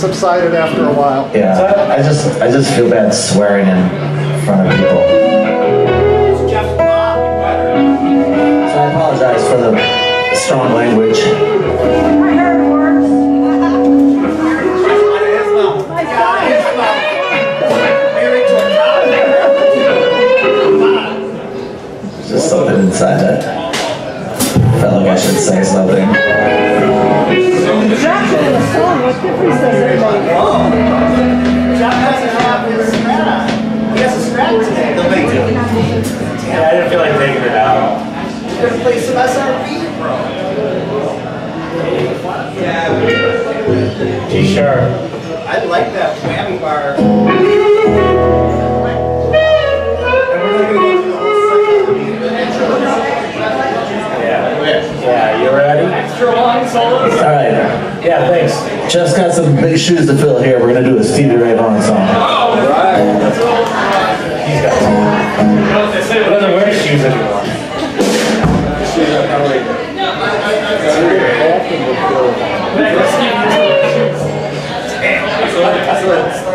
subsided after a while. Yeah, I just I just feel bad swearing in front of people. Apologize for the strong language. Just something inside that felt like I should say something. Jackson in a song, what difference does it make? Yeah, I didn't feel like taking it out. Gonna play some SRV? T-shirt. I like that whammy bar. Yeah. Yeah, you ready? Extra long solos? All right, Yeah, thanks. Jeff's got some big shoes to fill here. We're gonna do a Stevie Ray Vaughan song. Oh, right. He doesn't wear shoes anymore. そうなんです、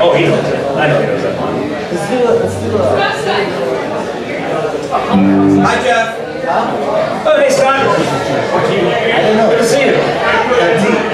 Oh, he knows it. I know he knows that one. Let's do it. Let's do it. Hi, Jeff. Huh? Oh, hey, Scott. I don't know. Good to see you.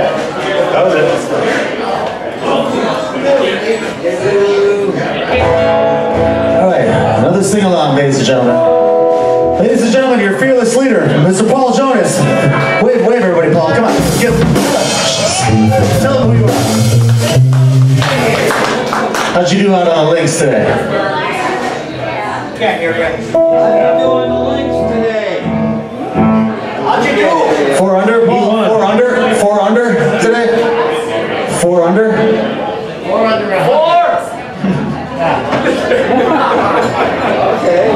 Yeah, yeah. That was it. All right, another sing along, ladies and gentlemen. Ladies and gentlemen, your fearless leader, Mr. Paul Jonas. Wave, wave, everybody, Paul. Come on, give. Tell them who you are. How'd you do on uh, links today? Can't hear you. I'm doing the links today. How'd you do? Four under, Paul? Four under? today? Four under? Four under? Four! okay.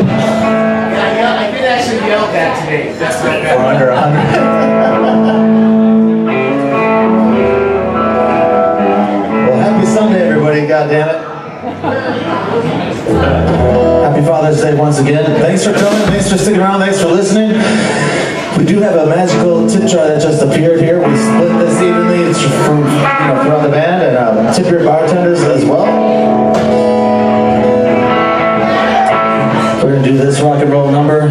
Yeah, yeah, I did actually yell that today. That's right. Four under a hundred. well, happy Sunday, everybody. God damn it. Happy Father's Day once again. Thanks for coming. Thanks for sticking around. Thanks for listening. We do have a magical tip jar that just appeared here. We split this evenly it's from, you know, the band and um, tip your bartenders as well. We're gonna do this rock and roll number.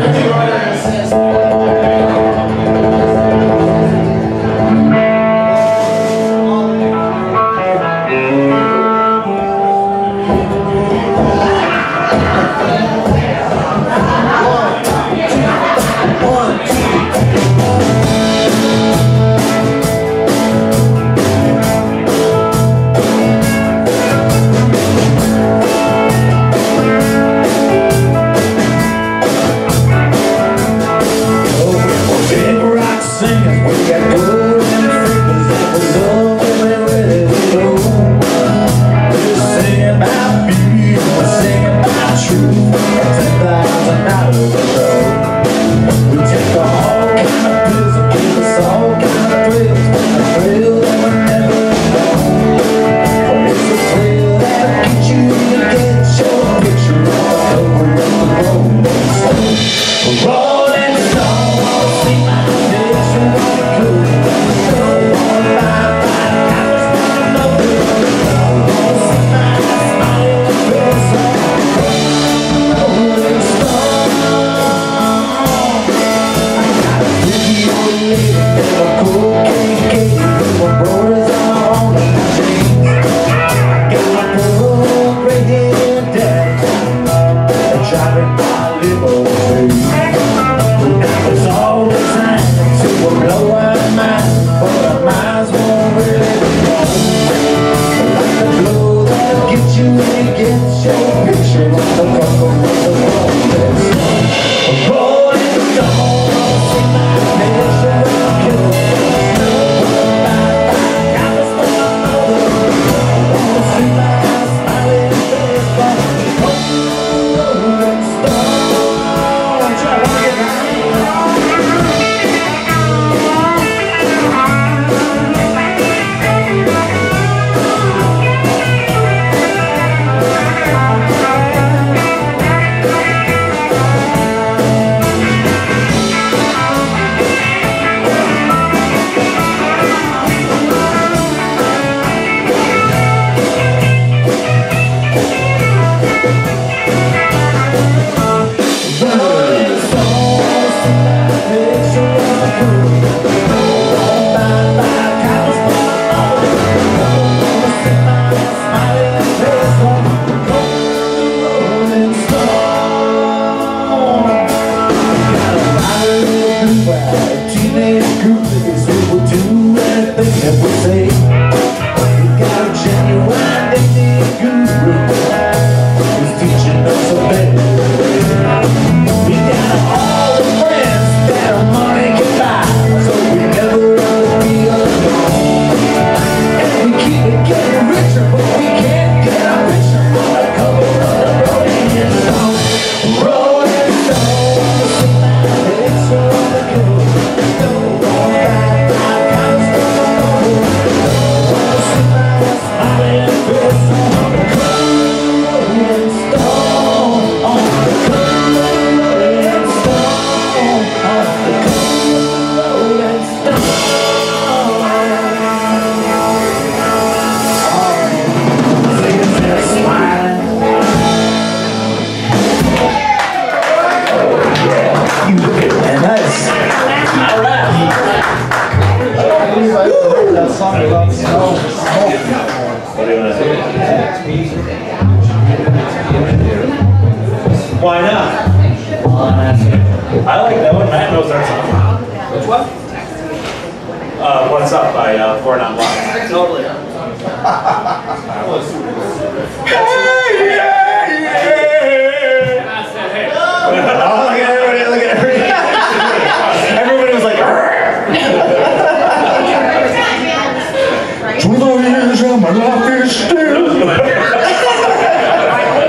My life is still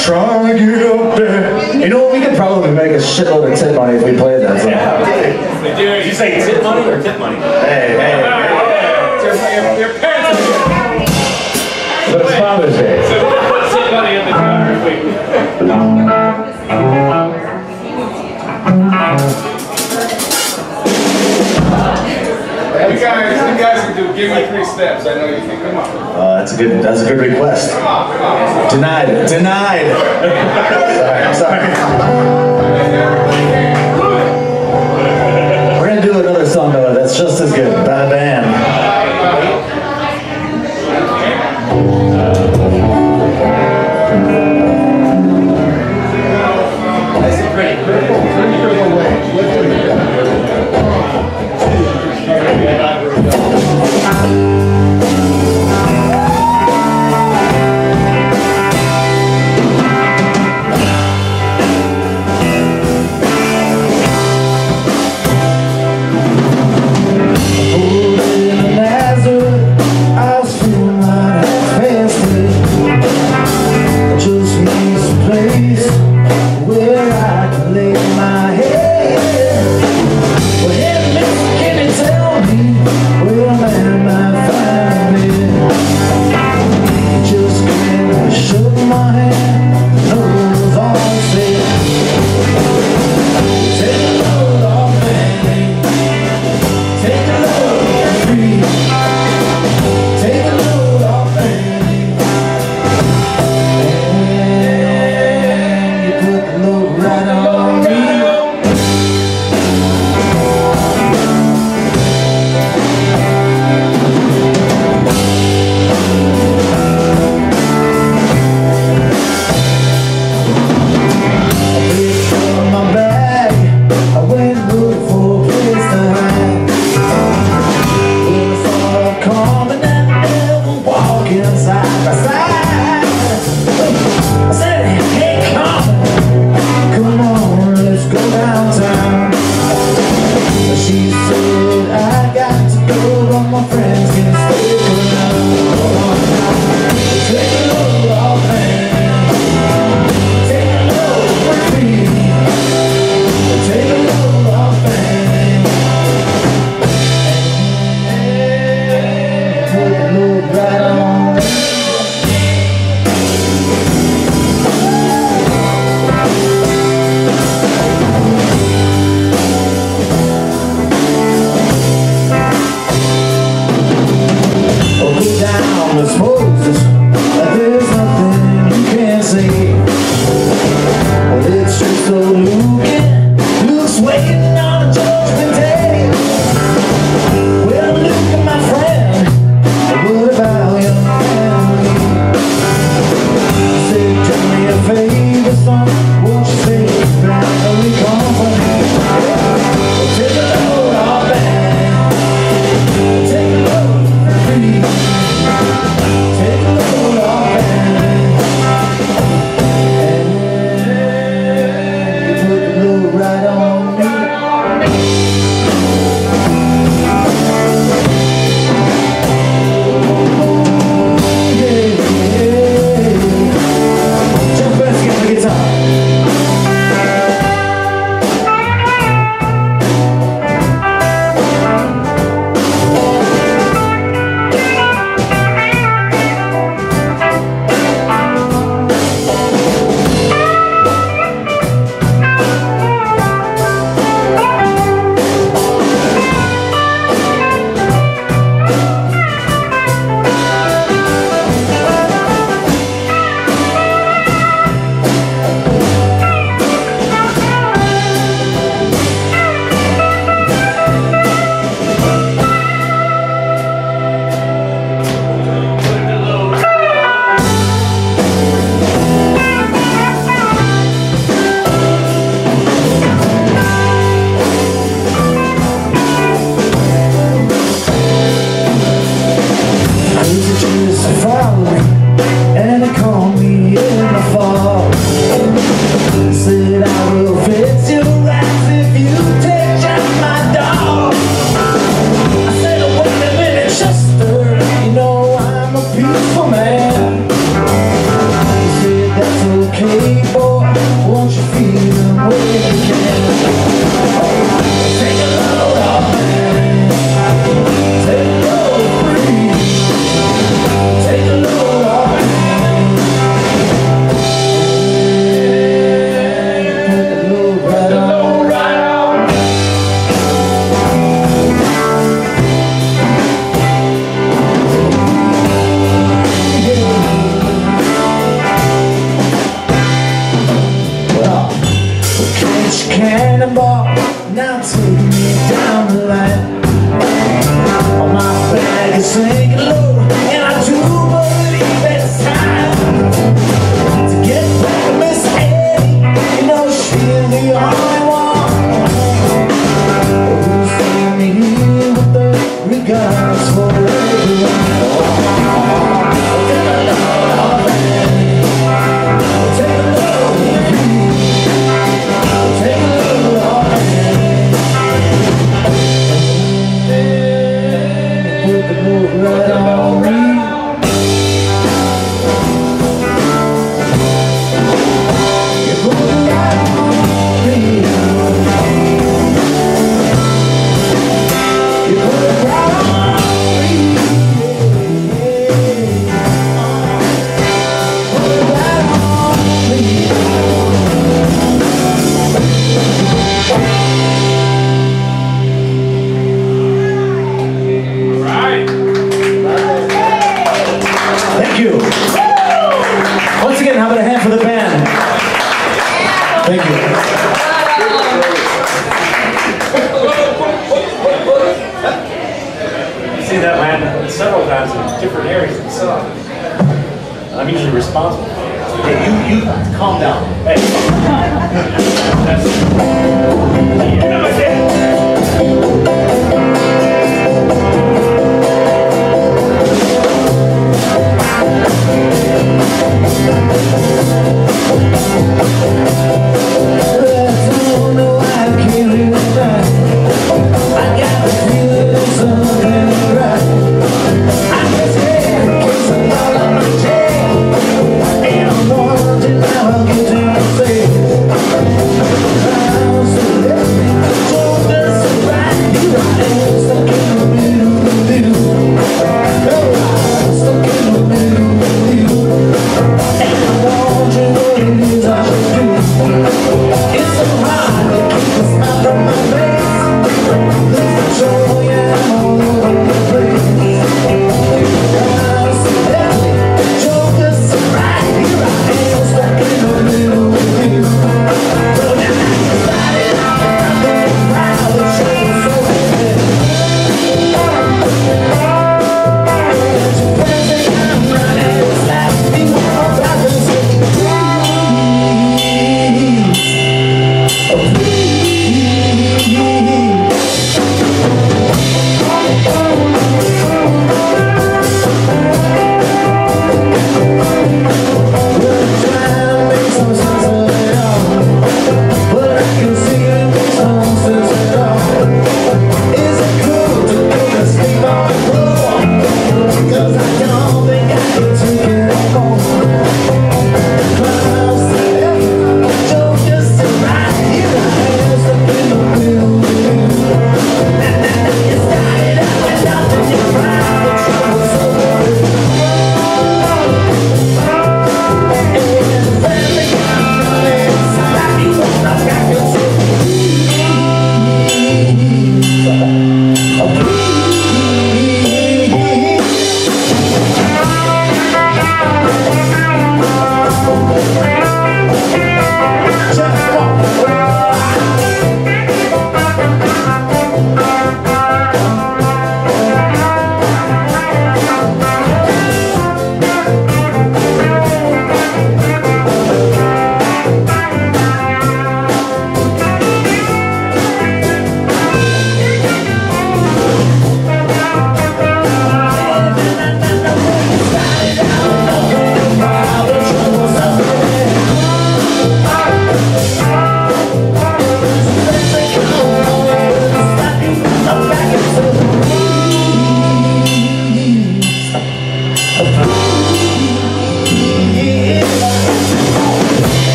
trying to get up there. You know? We could probably make a shitload of tip money if we played that song. Did you say tip money or tip money? Hey, hey. Your, your parents But it's Father's Day. tip money in the car. Wait. Give me three steps. I know you can come up. Uh, that's a good. That's a good request. Denied. Denied. sorry. Sorry. We're gonna do another song though. That's just as good. By a band. Nazareth,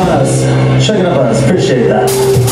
on us. Checking up on us. Appreciate that.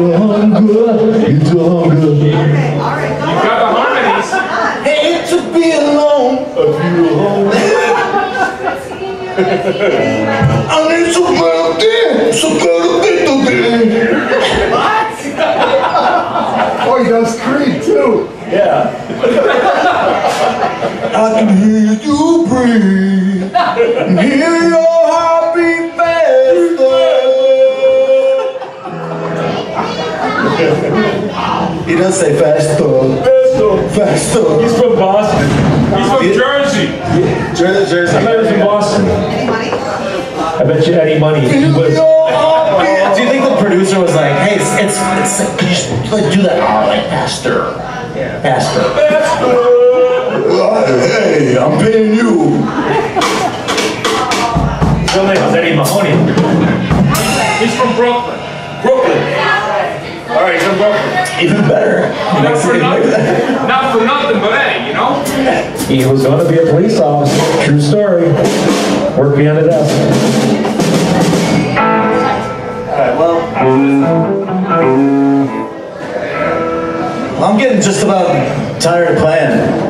Oh, oh. Feel hunger, it's hunger. got the harmonies. Hate to be alone. I feel hungry. I need some melody, some good bit Oh, he does Creed too. Yeah. I can hear you breathe, hear your he doesn't say faster, faster. He's from Boston. He's from Jersey. Jersey, Jersey. I bet he was from Boston. I bet you any money. He was. Oh, do you think the producer was like, "Hey, it's it's, it's like, could you just, like do that oh, like faster, faster"? hey, I'm paying you. His real name was Eddie Mahoney. He's from Brooklyn. Brooklyn. All right, he's from Brooklyn. Even better. Not for nothing. Not for nothing, but hey, you know? He was going to be a police officer. True story. Worked behind the desk. Alright, well. I'm getting just about tired of playing.